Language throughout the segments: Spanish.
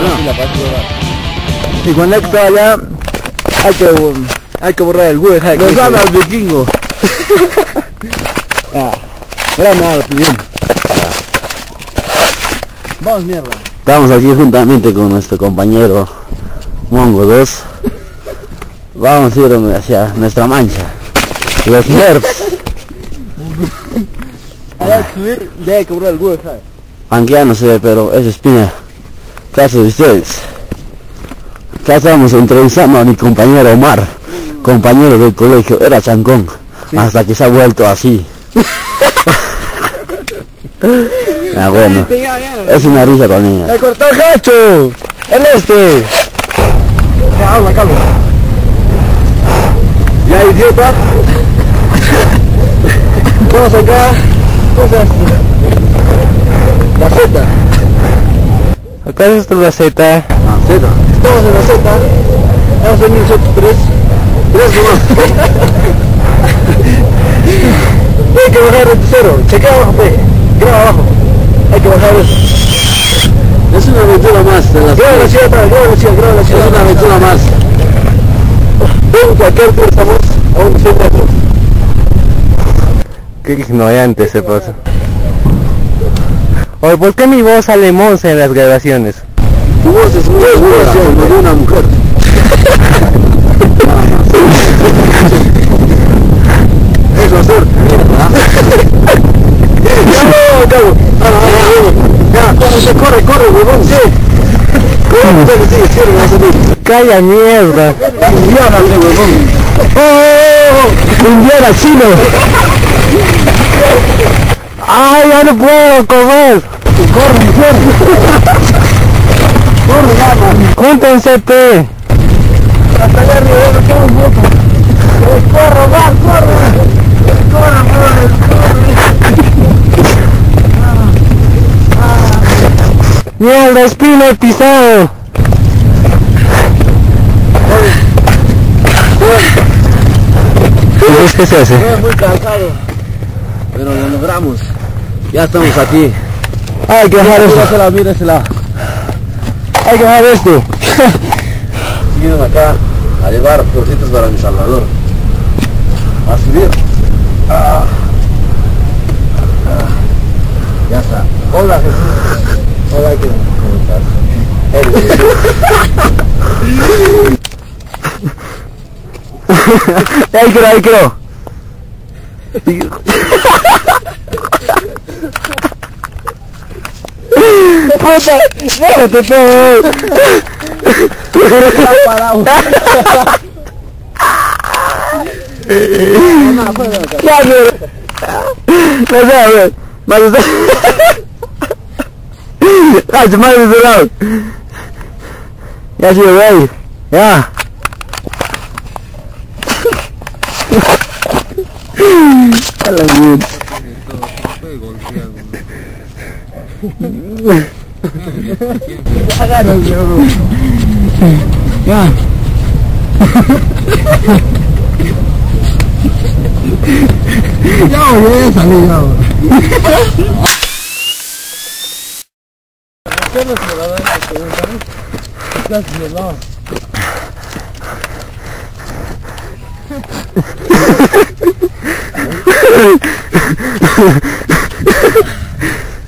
No. hay que estar allá, hay que, hay que borrar el güey. Nos habla el vikingo. Ah. Vamos mierda. Estamos aquí juntamente con nuestro compañero Mongo 2. Vamos a ir hacia nuestra mancha. Los nerds. Hay que subir, ya hay que borrar el güey, ¿sabes? Aunque ya no sé, pero es espina. Caso de ustedes. Acá estamos entrevistando a mi compañero Omar, compañero del colegio, era chancón, hasta que se ha vuelto así. ah, bueno, es una risa con ella. ¡Me cortó el gacho! ¡El este! Ya, habla, calma. Ya, idiota. Vamos acá. Cosas. La Z. La Z. Ah, ¿cierto? Estamos en la Z. Vamos a venir nosotros tres. Tres nomás. Hay que bajar el cero. Chequea abajo, pe. Graba abajo. Hay que bajar eso. Es una aventura más de las Graba la ciudad, graba la ciudad, graba la ciudad. Es una aventura más. Ven que acá estamos a un 100 metros. Qué ignorante se pasa. Oye, ¿por qué mi voz sale monza en las grabaciones? Tu voz es muy de una mujer. Eso hacer. Ya, cabo. Ya, corre, corre, huevón, sí. Corre, sí, sí, vas a salir. ¡Calla mierda! Indiana, huevón. ¡Oh! oh, oh! ¡Indiana chino! ¡Ay, ya no puedo comer! Corre, corre. ¡Júntense, pe! Hasta allá arriba, tengo un voto. Corre, va, corre. Corre, corre, ¡Mierda, espino pisado! ¿Y qué se hace? Estoy muy cansado, pero lo logramos. Ya estamos aquí. Hay que bajar esto. Mírasela, mírasela. Hay que bajar esto. Vienen acá a llevar cositas para mi Salvador. A subir. Ah. Ah. Ya está. Hola Jesús. Hola, ¿qué- ¿cómo estás? Ahí creo, ahí Puta, déjate todo. Ya, mira. No sé, a ver. Más está. Ay, su madre de ese lado. Ya sí, güey. Ya. A la mierda. Ya. Ya, ya salí ya.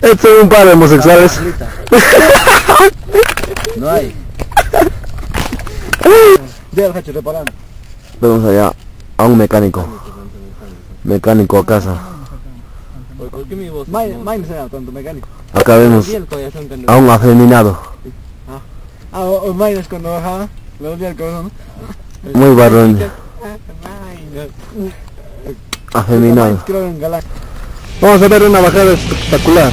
Estos son un par de homosexuales. No hay. Ya el hacho reparando. Vamos allá a un mecánico. Mecánico a casa. ¿Por qué mi voz? Mine, mine será tanto mecánico. Acá vemos a un afeminado. Ah, o, o mine es cuando bajaba. Le dolía el corazón. Muy varón. Ay, Afeminado. Vamos a ver una bajada espectacular.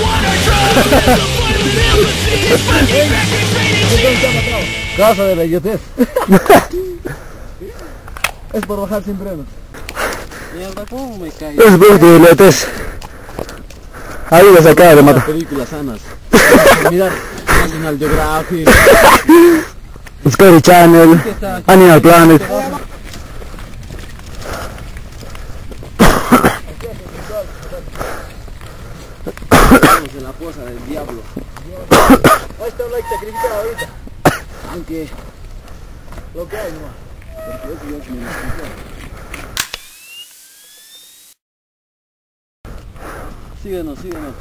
Casa de idiotez. es por bajar sin frenos. Mierda, ¿cómo me? Es por de lotes. Ahí los acaba de matar. películas sanas. Mirar National Geographic. Discovery Channel, Animal Planet. Estamos en la fosa del diablo. Ahí está un like sacrificado ahorita. Aunque Lo que hay nomás. síguenos, síguenos.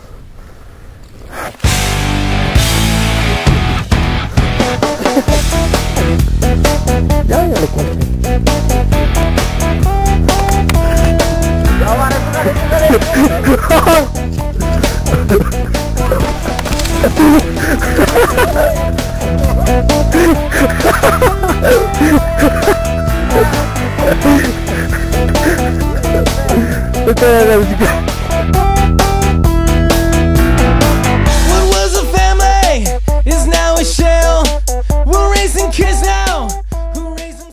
Ya, ya le cuento. Esta es la bicicleta.